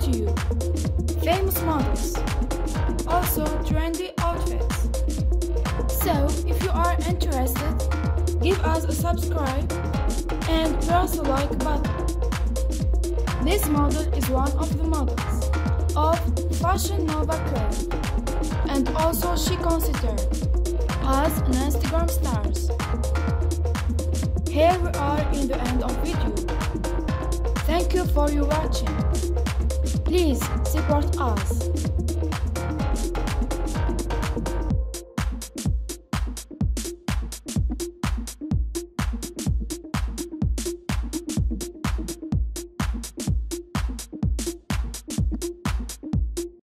to you famous models, also trendy outfits. So, if you are interested, give us a subscribe and press the like button. This model is one of the models of Fashion Nova Curve and also she considered as an Instagram stars. Here we are in the end of video. For your watching. Please support us.